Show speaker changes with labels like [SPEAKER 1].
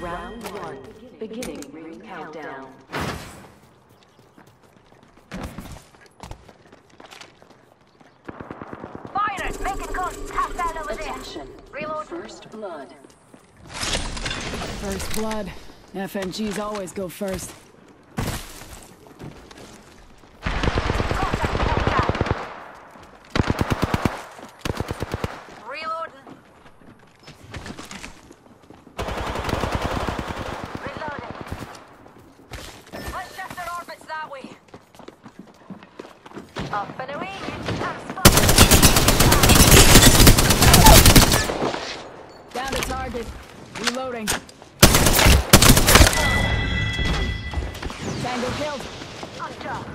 [SPEAKER 1] Round one, beginning ring countdown.
[SPEAKER 2] Fire it! Make it come! Half that over there!
[SPEAKER 1] Attention.
[SPEAKER 2] Reload.
[SPEAKER 1] First blood.
[SPEAKER 3] First blood. FNGs always go first. Down to target. Reloading. Tango killed.
[SPEAKER 2] Gotcha.